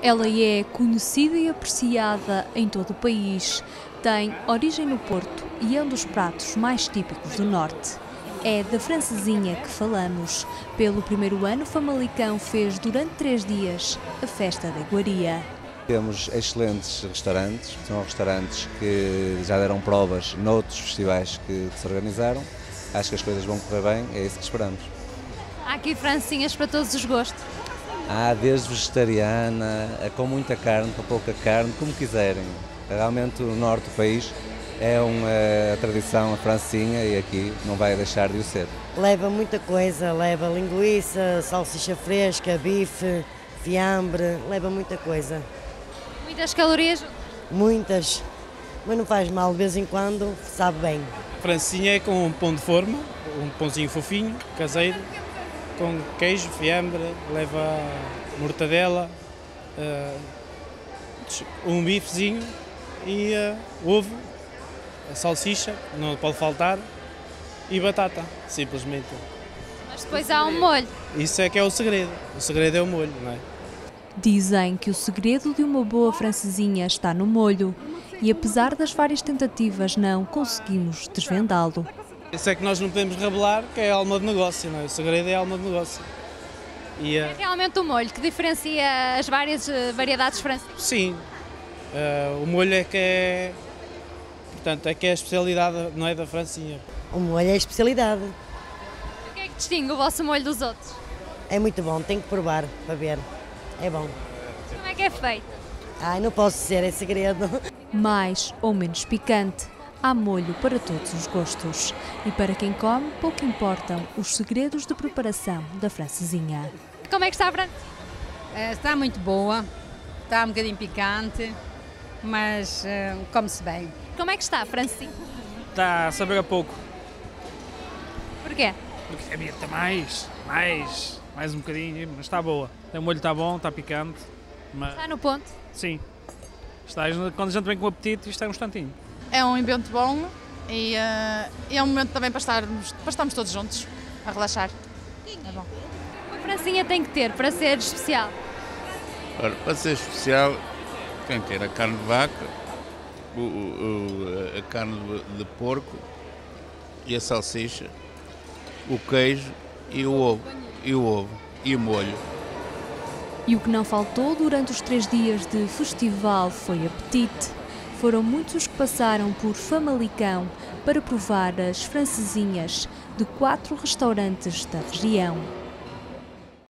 Ela é conhecida e apreciada em todo o país. Tem origem no Porto e é um dos pratos mais típicos do Norte. É da francesinha que falamos. Pelo primeiro ano, Famalicão fez durante três dias a festa da iguaria. Temos excelentes restaurantes, são restaurantes que já deram provas noutros festivais que se organizaram. Acho que as coisas vão correr bem, é isso que esperamos. Há aqui francinhas para todos os gostos. Há desde vegetariana, com muita carne, com pouca carne, como quiserem. Realmente o norte do país é uma tradição, a francinha, e aqui não vai deixar de o ser. Leva muita coisa, leva linguiça, salsicha fresca, bife, fiambre, leva muita coisa. Muitas calorias. Muitas, mas não faz mal, de vez em quando sabe bem. Francinha é com um pão de forma, um pãozinho fofinho, caseiro, com queijo, fiambre, leva mortadela, uh, um bifezinho e uh, ovo, a salsicha, não pode faltar, e batata, simplesmente. Mas depois há um molho. Isso é que é o segredo. O segredo é o molho, não é? Dizem que o segredo de uma boa francesinha está no molho e apesar das várias tentativas não conseguimos desvendá-lo. Isso é que nós não podemos revelar, que é a alma de negócio, não é? O segredo é a alma de negócio. E. É realmente o molho que diferencia as várias uh, variedades francesas? Sim, uh, o molho é que é, portanto, é que é a especialidade, não é da francinha. O molho é a especialidade. O que é que distingue o vosso molho dos outros? É muito bom, tem que provar para ver. É bom. Como é que é feito? Ai, não posso dizer, é segredo. Mais ou menos picante, há molho para todos os gostos. E para quem come, pouco importam os segredos de preparação da francesinha. Como é que está Fran? Uh, está muito boa, está um bocadinho picante, mas uh, come-se bem. Como é que está francesinha? Está a saber a pouco. Porquê? Porque havia mais, mais, mais um bocadinho, mas está boa. O molho está bom, está picante. Mas... Está no ponto? Sim. Está, quando a gente vem com apetite, isto é um instantinho. É um invento bom e uh, é um momento também para estarmos, para estarmos todos juntos, a relaxar. É bom. Uma francinha tem que ter para ser especial? Ora, para ser especial tem que ter a carne de vaca, o, o, a carne de porco e a salsicha, o queijo e o ovo, e o ovo, e o molho. E o que não faltou durante os três dias de festival foi apetite. Foram muitos os que passaram por Famalicão para provar as francesinhas de quatro restaurantes da região.